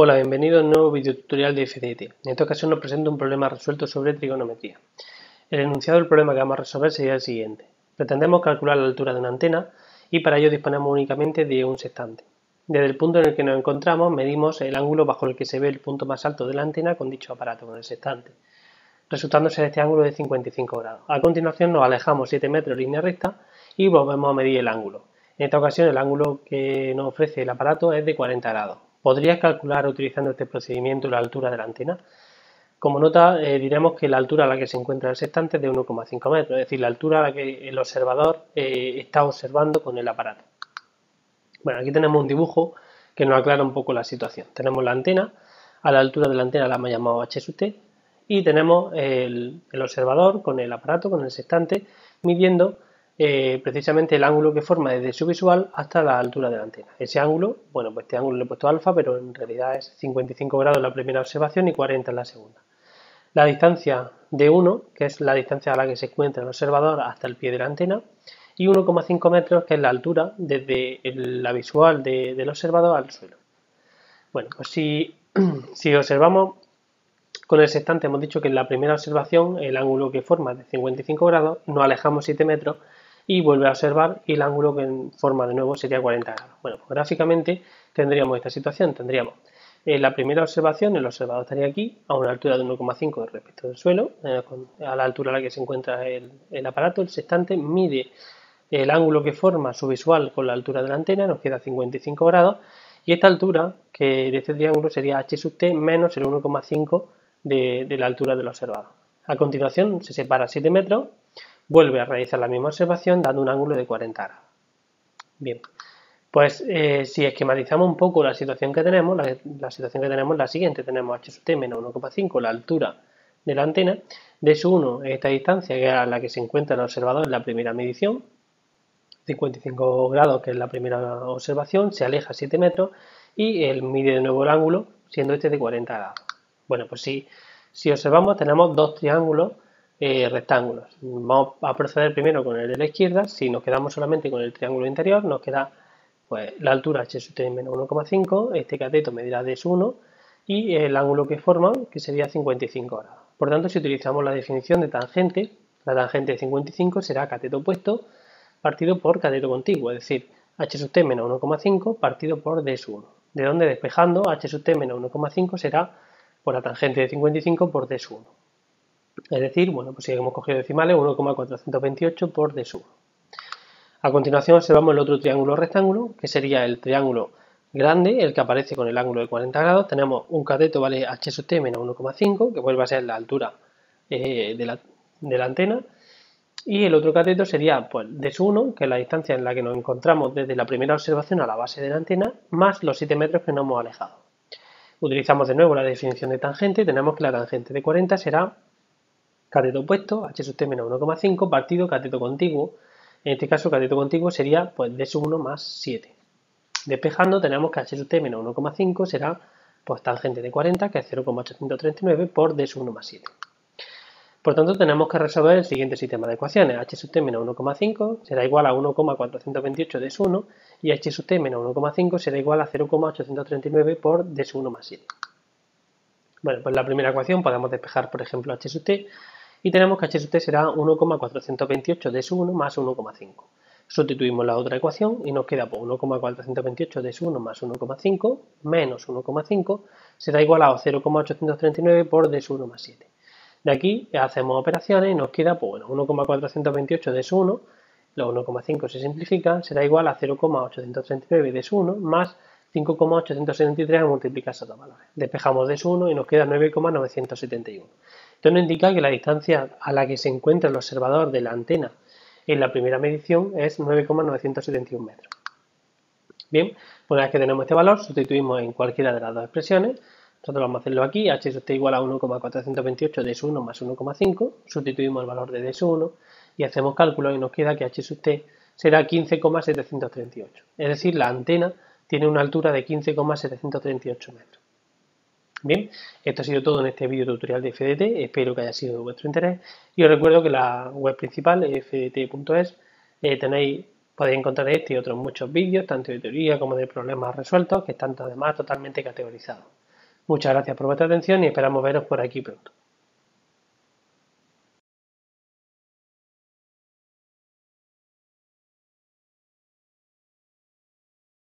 Hola, bienvenido a un nuevo videotutorial de FDT. En esta ocasión nos presento un problema resuelto sobre trigonometría. El enunciado del problema que vamos a resolver sería el siguiente. Pretendemos calcular la altura de una antena y para ello disponemos únicamente de un sextante. Desde el punto en el que nos encontramos medimos el ángulo bajo el que se ve el punto más alto de la antena con dicho aparato, con el sextante, resultando ser este ángulo de 55 grados. A continuación nos alejamos 7 metros en línea recta y volvemos a medir el ángulo. En esta ocasión el ángulo que nos ofrece el aparato es de 40 grados. ¿Podrías calcular utilizando este procedimiento la altura de la antena? Como nota, eh, diremos que la altura a la que se encuentra el sextante es de 1,5 metros, es decir, la altura a la que el observador eh, está observando con el aparato. Bueno, aquí tenemos un dibujo que nos aclara un poco la situación. Tenemos la antena, a la altura de la antena la hemos llamado h y tenemos el observador con el aparato, con el sextante, midiendo eh, precisamente el ángulo que forma desde su visual hasta la altura de la antena. Ese ángulo, bueno, pues este ángulo le he puesto alfa, pero en realidad es 55 grados la primera observación y 40 en la segunda. La distancia de 1, que es la distancia a la que se encuentra el observador hasta el pie de la antena, y 1,5 metros, que es la altura desde la visual del observador al suelo. Bueno, pues si, si observamos con el sextante, hemos dicho que en la primera observación el ángulo que forma es de 55 grados, nos alejamos 7 metros y vuelve a observar y el ángulo que forma de nuevo sería 40 grados. Bueno, pues gráficamente tendríamos esta situación, tendríamos en eh, la primera observación, el observador estaría aquí a una altura de 1,5 respecto del suelo, eh, a la altura a la que se encuentra el, aparato, el sextante mide el ángulo que forma su visual con la altura de la antena, nos queda 55 grados, y esta altura que de este triángulo sería h sub t menos el 1,5 de, de la altura del observador. A continuación se separa 7 metros vuelve a realizar la misma observación dando un ángulo de 40 grados. Bien, pues eh, si esquematizamos un poco la situación que tenemos, la, situación que tenemos es la siguiente, tenemos h sub t menos 1,5, la altura de la antena, de su 1 esta distancia que es a la que se encuentra el observador en la primera medición, 55 grados que es la primera observación, se aleja 7 metros y él mide de nuevo el ángulo siendo este de 40 grados. Bueno, pues si, si observamos tenemos dos triángulos eh, rectángulos. Vamos a proceder primero con el de la izquierda. Si nos quedamos solamente con el triángulo interior, nos queda pues, la altura h sub t menos 1,5, este cateto medirá de 1 y el ángulo que forma, que sería 55 grados. Por tanto, si utilizamos la definición de tangente, la tangente de 55 será cateto opuesto partido por cateto contiguo, es decir, h sub t menos 1,5 partido por d 1. De donde despejando h sub t menos 1,5 será por la tangente de 55 por d 1. Es decir, bueno, pues si hemos cogido decimales, 1,428 por d sub. A continuación observamos el otro triángulo rectángulo, que sería el triángulo grande, el que aparece con el ángulo de 40 grados. Tenemos un cateto vale h sub t menos 1,5, que vuelve a ser la altura eh, de, la, antena. Y el otro cateto sería pues, d 1, que es la distancia en la que nos encontramos desde la primera observación a la base de la antena, más los 7 metros que nos hemos alejado. Utilizamos de nuevo la definición de tangente, tenemos que la tangente de 40 será cateto opuesto, h sub t menos 1,5 partido cateto contiguo. En este caso, cateto contiguo sería pues d sub 1 más 7. Despejando tenemos que h sub t menos 1,5 será pues tangente de 40, que es 0,839 por d sub 1 más 7. Por tanto, tenemos que resolver el siguiente sistema de ecuaciones. h sub t menos 1,5 será igual a 1,428 d sub 1 y h sub t menos 1,5 será igual a 0,839 por d sub 1 más 7. Bueno, pues la primera ecuación podemos despejar, por ejemplo, h sub t y tenemos que h sub t será 1,428 d sub 1 más 1,5. Sustituimos la otra ecuación y nos queda por 1,428 d sub 1 más 1,5 menos 1,5 será igual a 0,839 por d sub 1 más 7. De aquí hacemos operaciones y nos queda pues, bueno, 1,428 d sub 1, los 1,5 se simplifican, será igual a 0,839 d sub 1 más 5,873 al multiplicar esos dos valores. Despejamos de su 1 y nos queda 9,971. Esto nos indica que la distancia a la que se encuentra el observador de la antena en la primera medición es 9,971 metros. Bien, una vez que tenemos este valor, sustituimos en cualquiera de las dos expresiones. Nosotros vamos a hacerlo aquí, h sub t igual a 1,428 de 1 más 1,5, sustituimos el valor de d 1 y hacemos cálculo y nos queda que h sub t será 15,738. Es decir, la antena tiene una altura de 15,738 metros. Bien, esto ha sido todo en este vídeo tutorial de FDT, espero que haya sido de vuestro interés y os recuerdo que la web principal, fdt.es, eh, tenéis, podéis encontrar este y otros muchos vídeos, tanto de teoría como de problemas resueltos, que están además totalmente categorizados. Muchas gracias por vuestra atención y esperamos veros por aquí pronto.